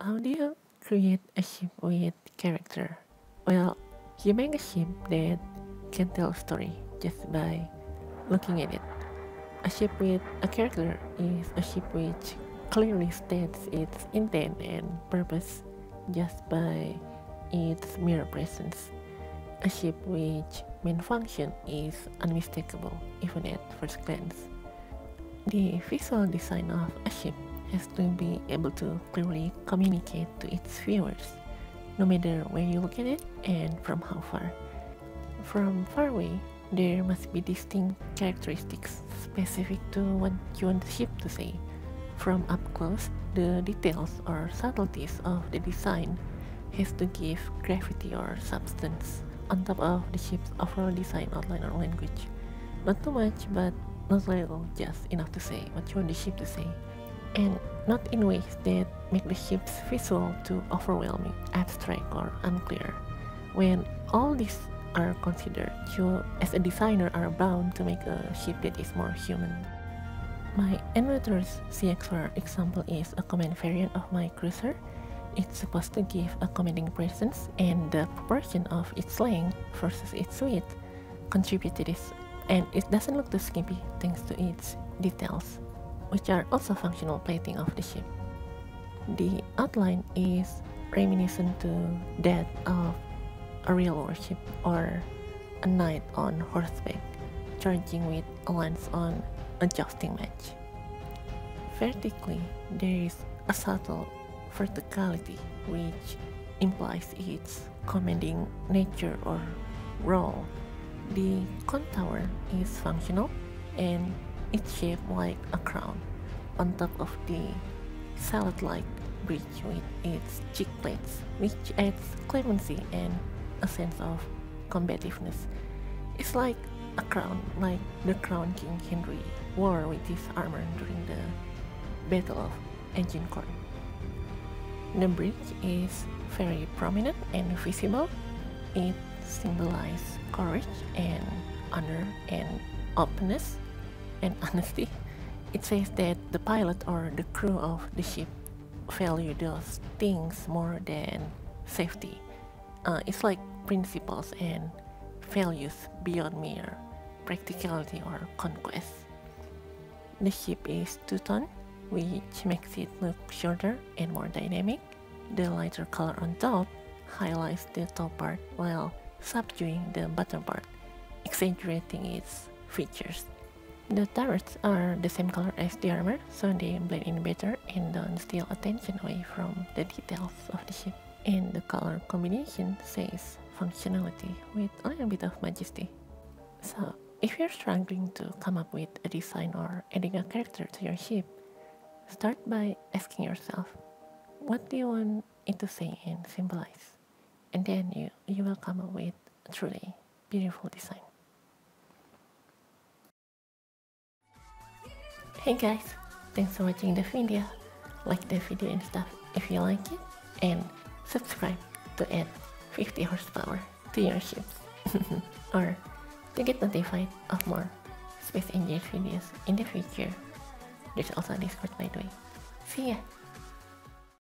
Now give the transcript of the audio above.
How do you create a ship with character? Well, you make a ship that can tell a story just by looking at it. A ship with a character is a ship which clearly states its intent and purpose just by its mere presence. A ship which main function is unmistakable even at first glance. The visual design of a ship has to be able to clearly communicate to its viewers, no matter where you look at it and from how far. From far away, there must be distinct characteristics specific to what you want the ship to say. From up close, the details or subtleties of the design has to give gravity or substance on top of the ship's overall design outline or language. Not too much, but not little, just enough to say what you want the ship to say and not in ways that make the ship's visual too overwhelming, abstract, or unclear. When all these are considered, you as a designer are bound to make a ship that is more human. My Inventor's CX4 example is a command variant of my cruiser. It's supposed to give a commanding presence and the proportion of its length versus its width contribute to this and it doesn't look too skimpy thanks to its details which are also functional plating of the ship. The outline is reminiscent to that of a real warship or a knight on horseback charging with a lance on a jousting match. Vertically, there is a subtle verticality which implies its commanding nature or role. The contour is functional and it's shaped like a crown on top of the sallet-like bridge with its cheek plates, which adds clemency and a sense of combativeness. It's like a crown, like the crown King Henry wore with his armor during the Battle of Agincourt. The bridge is very prominent and visible. It symbolizes courage and honor and openness and honesty. It says that the pilot or the crew of the ship value those things more than safety. Uh, it's like principles and values beyond mere practicality or conquest. The ship is two-tone, which makes it look shorter and more dynamic. The lighter color on top highlights the top part while subduing the bottom part, exaggerating its features. The turrets are the same color as the armor, so they blend in better and don't steal attention away from the details of the ship. And the color combination says functionality with a little bit of majesty. So, if you're struggling to come up with a design or adding a character to your ship, start by asking yourself, what do you want it to say and symbolize? And then you, you will come up with a truly beautiful design. Hey guys, thanks for watching the video. Like the video and stuff if you like it. And subscribe to add 50 horsepower to your ship. or to get notified of more Space Engine videos in the future. There's also a Discord by the way. See ya!